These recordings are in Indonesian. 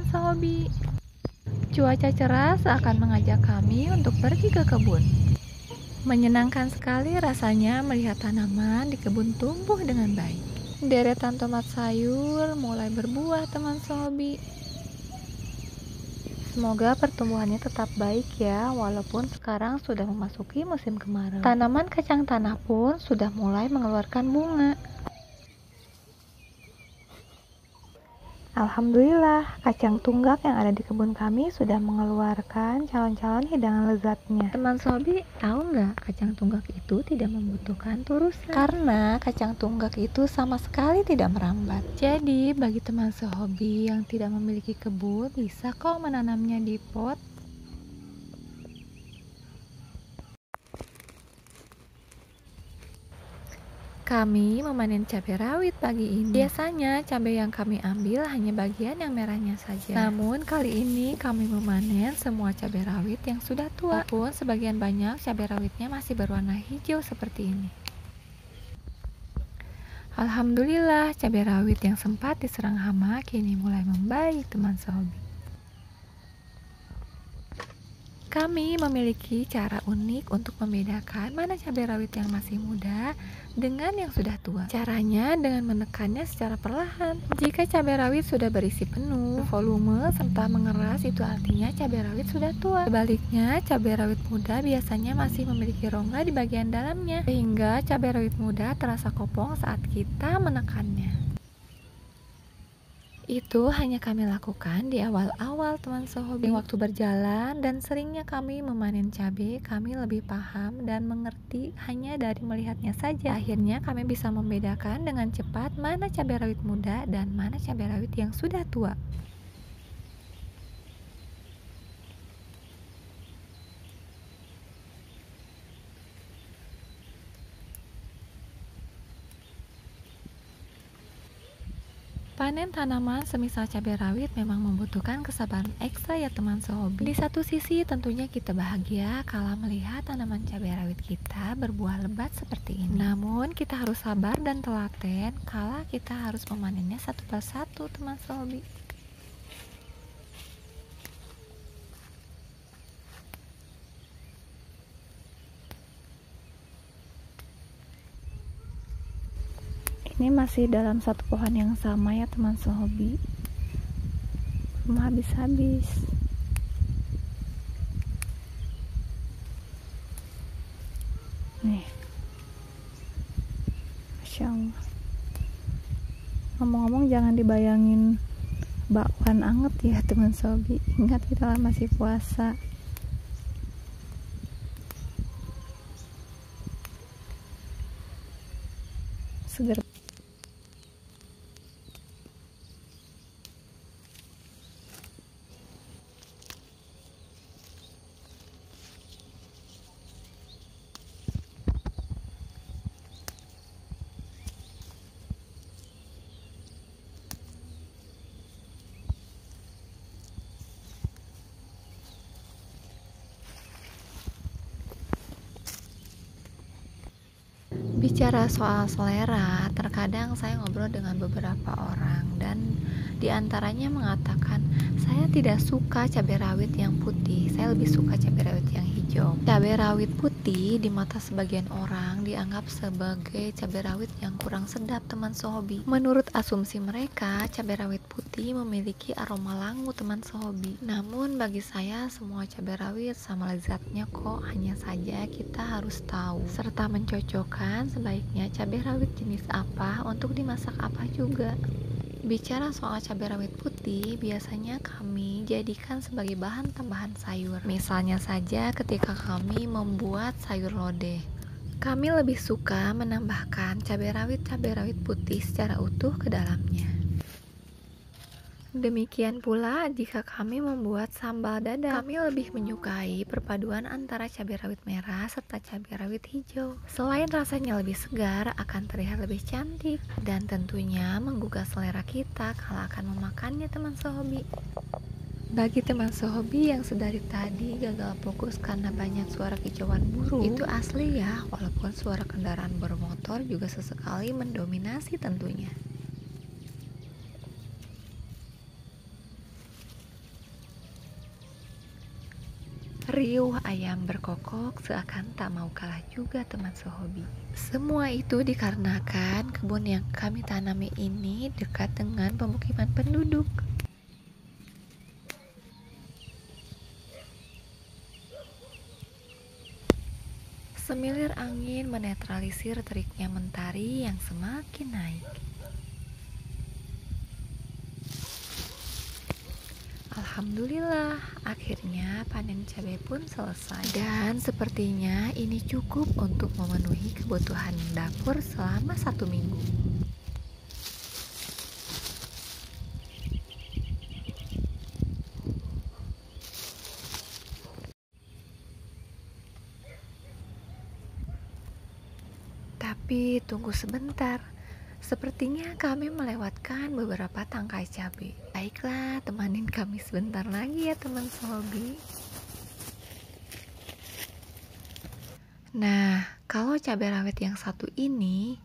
Teman sehobi Cuaca cerah seakan mengajak kami untuk pergi ke kebun Menyenangkan sekali rasanya melihat tanaman di kebun tumbuh dengan baik Deretan tomat sayur mulai berbuah teman sehobi Semoga pertumbuhannya tetap baik ya, walaupun sekarang sudah memasuki musim kemarau. Tanaman kacang tanah pun sudah mulai mengeluarkan bunga. Alhamdulillah, kacang tunggak yang ada di kebun kami sudah mengeluarkan calon-calon hidangan lezatnya. Teman sobi, tahu nggak kacang tunggak itu tidak membutuhkan turusan? Karena kacang tunggak itu sama sekali tidak merambat. Jadi, bagi teman sehobi yang tidak memiliki kebun, bisa kok menanamnya di pot Kami memanen cabai rawit pagi ini. Biasanya cabai yang kami ambil hanya bagian yang merahnya saja. Namun kali ini kami memanen semua cabai rawit yang sudah tua. Walaupun sebagian banyak cabai rawitnya masih berwarna hijau seperti ini. Alhamdulillah cabai rawit yang sempat diserang hama kini mulai membaik teman sobi. Kami memiliki cara unik untuk membedakan mana cabai rawit yang masih muda dengan yang sudah tua. Caranya dengan menekannya secara perlahan. Jika cabai rawit sudah berisi penuh, volume serta mengeras itu artinya cabai rawit sudah tua. Sebaliknya, cabai rawit muda biasanya masih memiliki rongga di bagian dalamnya sehingga cabai rawit muda terasa kopong saat kita menekannya. Itu hanya kami lakukan di awal-awal teman sehobi waktu berjalan dan seringnya kami memanen cabai, kami lebih paham dan mengerti hanya dari melihatnya saja. Akhirnya kami bisa membedakan dengan cepat mana cabai rawit muda dan mana cabai rawit yang sudah tua. Panen tanaman semisal cabai rawit memang membutuhkan kesabaran ekstra ya teman sehobi. Di satu sisi tentunya kita bahagia kalau melihat tanaman cabai rawit kita berbuah lebat seperti ini. Namun kita harus sabar dan telaten kalau kita harus memanennya satu persatu teman sehobi. Ini masih dalam satu pohon yang sama ya teman sehobi. Belum habis-habis. Nih. Masya Allah. Ngomong-ngomong jangan dibayangin bakwan anget ya teman sobi ingat kita masih puasa Bicara soal selera, terkadang saya ngobrol dengan beberapa orang dan di antaranya mengatakan saya tidak suka cabai rawit yang putih, saya lebih suka cabai rawit yang hijau. Cabai rawit putih di mata sebagian orang dianggap sebagai cabai rawit yang kurang sedap teman sehobi. Menurut asumsi mereka, cabai rawit putih memiliki aroma langu teman sehobi. Namun bagi saya semua cabai rawit sama lezatnya kok, hanya saja kita harus tahu serta mencocokkan sebaiknya cabai rawit jenis apa untuk dimasak apa juga. Bicara soal cabai rawit putih, biasanya kami jadikan sebagai bahan tambahan sayur. Misalnya saja ketika kami membuat sayur lodeh. Kami lebih suka menambahkan cabai rawit-cabai rawit putih secara utuh ke dalamnya. Demikian pula jika kami membuat sambal dada, kami lebih menyukai perpaduan antara cabai rawit merah serta cabai rawit hijau. Selain rasanya lebih segar, akan terlihat lebih cantik dan tentunya menggugah selera kita kalau akan memakannya teman sehobi. Bagi teman sehobi yang sedari tadi gagal fokus karena banyak suara kicauan burung, itu asli ya, walaupun suara kendaraan bermotor juga sesekali mendominasi tentunya. Riuh ayam berkokok seakan tak mau kalah juga teman sehobi. Semua itu dikarenakan kebun yang kami tanami ini dekat dengan pemukiman penduduk. Semilir angin menetralisir teriknya mentari yang semakin naik. Alhamdulillah, akhirnya panen cabai pun selesai. Dan sepertinya ini cukup untuk memenuhi kebutuhan dapur selama satu minggu. Tapi tunggu sebentar. Sepertinya kami melewatkan beberapa tangkai cabai. Baiklah, temanin kami sebentar lagi ya teman sobi. Nah, kalau cabai rawit yang satu ini,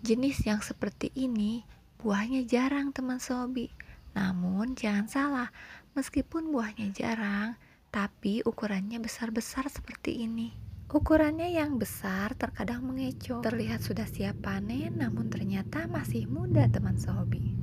jenis yang seperti ini, buahnya jarang teman sobi. Namun jangan salah, meskipun buahnya jarang, tapi ukurannya besar-besar seperti ini. Ukurannya yang besar terkadang mengecoh. Terlihat sudah siap panen, namun ternyata masih muda teman sehobi.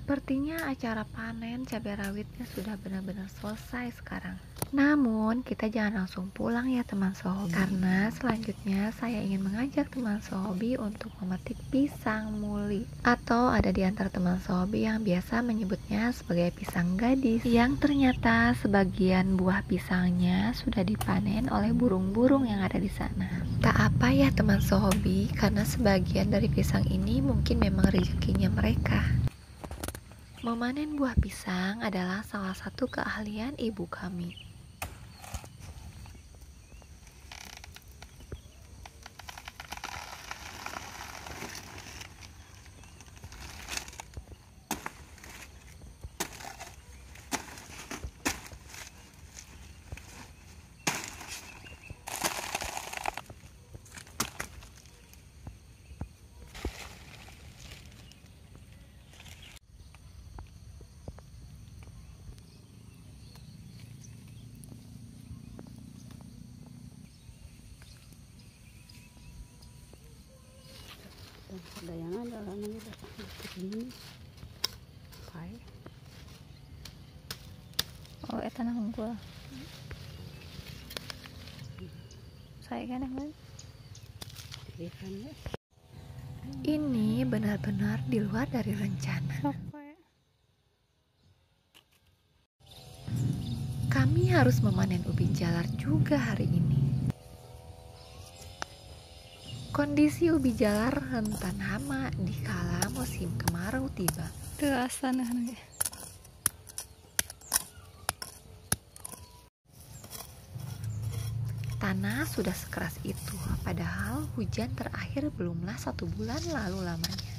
Sepertinya acara panen cabai rawitnya sudah benar-benar selesai sekarang. Namun, kita jangan langsung pulang ya teman sohobi. Karena selanjutnya saya ingin mengajak teman sohobi untuk memetik pisang muli. Atau ada di antara teman sohobi yang biasa menyebutnya sebagai pisang gadis. Yang ternyata sebagian buah pisangnya sudah dipanen oleh burung-burung yang ada di sana. Tak apa ya teman sohobi. Karena sebagian dari pisang ini mungkin memang rezekinya mereka Memanen buah pisang adalah salah satu keahlian ibu kami. Dayangan dalam ini begini Pai. Oh, eta nang gua. Saya kan kan. Ini benar-benar di luar dari rencana. Kami harus memanen ubi jalar juga hari ini. Kondisi ubi jalar rentan hama di kala musim kemarau tiba. Terasan Tanah sudah sekeras itu, padahal hujan terakhir belumlah satu bulan lalu lamanya.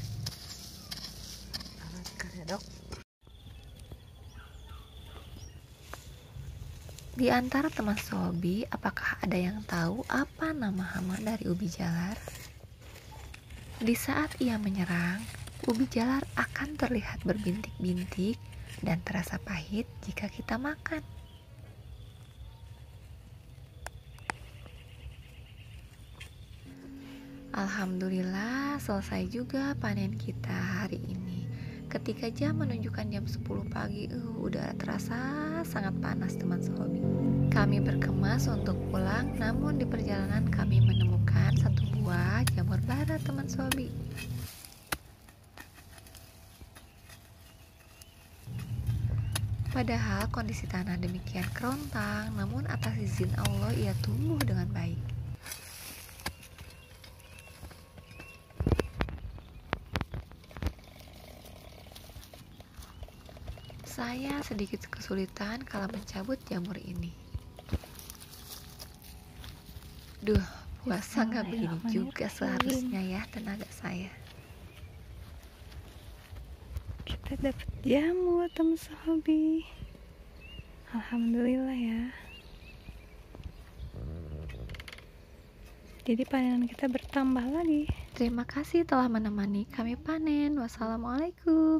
Di antara teman Sobi, apakah ada yang tahu apa nama hama dari ubi jalar? Di saat ia menyerang, ubi jalar akan terlihat berbintik-bintik dan terasa pahit jika kita makan. Alhamdulillah selesai juga panen kita hari ini. Ketika jam menunjukkan jam 10 pagi, uh, udara terasa sangat panas teman sehobi. Kami berkemas untuk pulang, namun di perjalanan kami menemukan satu buah jamur barat teman sehobi. Padahal kondisi tanah demikian kerontang, namun atas izin Allah ia tumbuh dengan baik. Saya sedikit kesulitan kalau mencabut jamur ini. Duh, puasa nggak begini juga seharusnya ya tenaga saya. Kita dapat jamur teman sahabi. Alhamdulillah ya. Jadi panenan kita bertambah lagi. Terima kasih telah menemani kami panen. Wassalamualaikum.